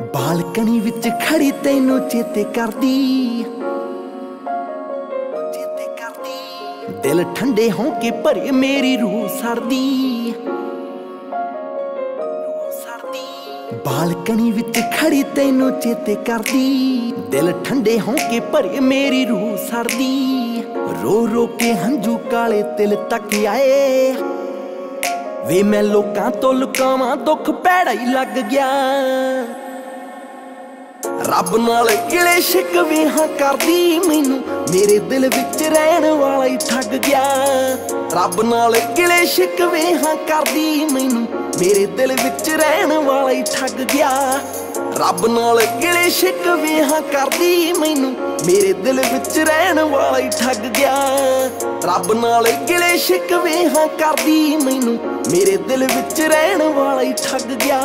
ਬਾਲਕਣੀ ਵਿੱਚ ਖੜੀ ਤੈਨੂੰ ਚੇਤੇ ਕਰਦੀ। ਚੇਤੇ ਕਰਦੀ। ਦਿਲ ਠੰਡੇ ਹੋ ਕੇ ਭਰੇ ਮੇਰੀ ਰੂਹ ਸਰਦੀ। ਰੂਹ ਵਿੱਚ ਖੜੀ ਤੈਨੂੰ ਚੇਤੇ ਕਰਦੀ। ਦਿਲ ਠੰਡੇ ਹੋ ਕੇ ਭਰੇ ਮੇਰੀ ਰੂਹ ਸਰਦੀ। ਰੋ ਰੋ ਕੇ ਹੰਝੂ ਕਾਲੇ ਤਿਲ ਤੱਕ ਆਏ। ਵੇ ਮੈਂ ਲੋਕਾਂ ਤੋਂ ਲੁਕਾਵਾਂ ਦੁੱਖ ਪੈੜਾ ਹੀ ਲੱਗ ਗਿਆ। ਰੱਬ ਨਾਲ ਗਿਲੇ ਸ਼ਿਕਵੇ ਹਾਂ ਕਰਦੀ ਮੈਨੂੰ, ਮੇਰੇ ਦਿਲ ਵਿੱਚ ਰਹਿਣ ਵਾਲਾ ਹੀ ਠੱਗ ਗਿਆ। ਰੱਬ ਨਾਲ ਗਿਲੇ ਸ਼ਿਕਵੇ ਹਾਂ ਕਰਦੀ ਮੈਨੂੰ, ਮੇਰੇ ਦਿਲ ਵਿੱਚ ਰਹਿਣ ਵਾਲਾ ਹੀ ਠੱਗ ਗਿਆ। ਰੱਬ ਨਾਲ ਗਿਲੇ ਸ਼ਿਕਵੇ ਹਾਂ ਕਰਦੀ ਮੈਨੂੰ, ਮੇਰੇ ਦਿਲ ਵਿੱਚ ਰਹਿਣ ਵਾਲਾ ਹੀ ਠੱਗ ਗਿਆ। ਰੱਬ ਨਾਲ ਗਿਲੇ ਸ਼ਿਕਵੇ ਹਾਂ ਕਰਦੀ ਮੈਨੂੰ, ਮੇਰੇ ਦਿਲ ਵਿੱਚ ਰਹਿਣ ਵਾਲਾ ਹੀ ਠੱਗ ਗਿਆ।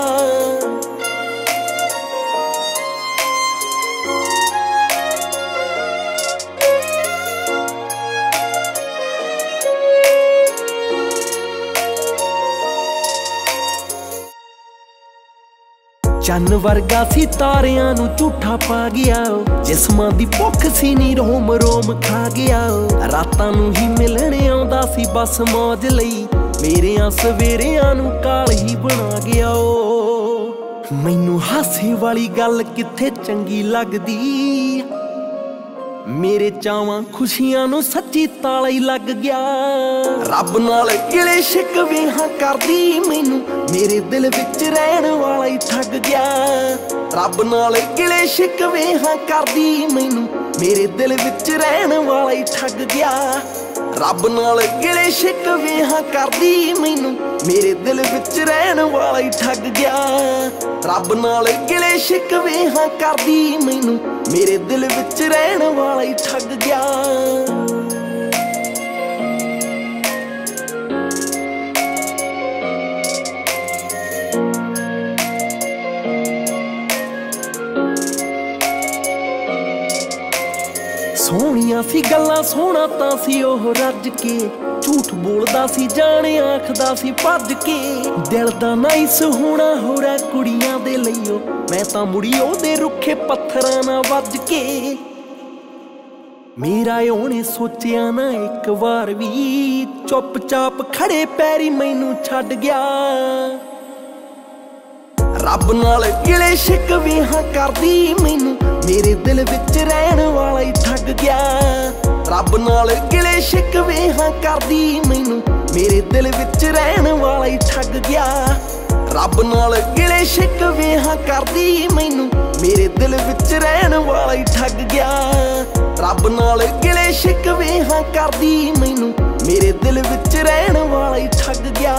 ਚੰਨ ਵਰਗਾ ਸੀ, ਤਾਰਿਆਂ ਨੂੰ ਝੂਠਾ ਪਾ ਗਿਆ ਜਿਸਮਾਂ ਦੀ ਭੁੱਖ ਸੀ ਨੀ, ਰੋਮ ਰੋਮ ਖਾ ਗਿਆ ਰਾਤਾਂ ਨੂੰ ਹੀ ਮਿਲਣ ਆਉਂਦਾ ਸੀ, ਬਸ ਮੌਜ ਲਈ। ਮੇਰਿਆਂ ਸਵੇਰਿਆਂ ਨੂੰ ਕਾਲ ਹੀ ਬਣਾ ਗਿਆ ਮੈਨੂੰ ਹਾਸੇ ਵਾਲੀ ਗੱਲ ਕਿੱਥੇ ਚੰਗੀ ਲੱਗਦੀ? ਮੇਰੇ ਚਾਵਾਂ ਖੁਸ਼ੀਆਂ ਨੂੰ ਸੱਚੀ ਤਾਲਾ ਹੀ ਲੱਗ ਗਿਆ। ਰੱਬ ਨਾਲ ਕਿਲੇ ਸ਼ਿਕਵੇ ਹਾਂ ਕਰਦੀ ਮੈਨੂੰ, ਮੇਰੇ ਦਿਲ ਵਿੱਚ ਰਹਿਣ ਵਾਲਾ ਹੀ ਠੱਗ ਗਿਆ। ਰੱਬ ਨਾਲ ਕਿਲੇ ਸ਼ਿਕਵੇ ਹਾਂ ਕਰਦੀ ਮੈਨੂੰ, ਮੇਰੇ ਦਿਲ ਵਿੱਚ ਰਹਿਣ ਵਾਲਾ ਹੀ ਠੱਗ ਗਿਆ। ਰੱਬ ਨਾਲ ਗਿਲੇ ਸ਼ਿਕਵੇ ਹਾਂ ਕਰਦੀ ਮੈਨੂੰ? ਮੇਰੇ ਦਿਲ ਵਿੱਚ ਰਹਿਣ ਵਾਲਾ ਹੀ ਠੱਗ ਗਿਆ। ਰੱਬ ਨਾਲ ਗਿਲੇ ਸ਼ਿਕਵੇ ਹਾਂ ਕਰਦੀ ਮੈਨੂੰ? ਮੇਰੇ ਦਿਲ ਵਿੱਚ ਰਹਿਣ ਵਾਲਾ ਹੀ ਠੱਗ ਗਿਆ। ਸੋਹਣੀਆਂ ਸੀ ਗੱਲਾਂ ਸੋਹਣਾ ਤਾਂ ਸੀ, ਉਹ ਰੱਜ ਕੇ ਝੂਠ ਬੋਲਦਾ ਸੀ, ਜਾਣ ਆਖਦਾ ਸੀ, ਭੱਜ ਕੇ। ਦਿਲ ਦਾ ਨਾਈਸ ਹੋਣਾ ਹੋਰਾ ਕੁੜੀਆਂ ਦੇ ਲਈਓ, ਮੈਂ ਤਾਂ ਮੁੜੀ ਉਹਦੇ ਰੁੱਖੇ ਪੱਥਰਾਂ ਨਾਲ ਵੱਜ ਕੇ। ਮੇਰਾ ਉਹਨੇ ਸੋਚਿਆ ਨਾ ਇੱਕ ਵਾਰ ਵੀ, ਚੁੱਪਚਾਪ ਖੜੇ ਪੈਰੀ ਮੈਨੂੰ ਛੱਡ ਗਿਆ। ਰੱਬ ਨਾਲ ਗਿਲੇ ਸ਼ਿਕਵੇ ਹਾਂ ਕਰਦੀ ਮੈਨੂੰ। ਮੇਰੇ ਦਿਲ ਵਿੱਚ ਰਹਿਣ ਵਾਲਾ ਹੀ ਠੱਗ ਗਿਆ। ਰੱਬ ਨਾਲ ਗਿਲੇ ਸ਼ਿਕਵੇ ਹਾਂ ਕਰਦੀ ਮੈਨੂੰ। ਮੇਰੇ ਦਿਲ ਵਿੱਚ ਰਹਿਣ ਵਾਲਾ ਹੀ ਠੱਗ ਗਿਆ। ਰੱਬ ਨਾਲ ਗਿਲੇ ਸ਼ਿਕਵੇ ਹਾਂ ਕਰਦੀ ਮੈਨੂੰ। ਮੇਰੇ ਦਿਲ ਵਿੱਚ ਰਹਿਣ ਵਾਲਾ ਹੀ ਠੱਗ ਗਿਆ। ਰੱਬ ਨਾਲ ਗਿਲੇ ਸ਼ਿਕਵੇ ਹਾਂ ਕਰਦੀ ਮੈਨੂੰ। ਮੇਰੇ ਦਿਲ ਵਿੱਚ ਰਹਿਣ ਵਾਲਾ ਹੀ ਠੱਗ ਗਿਆ।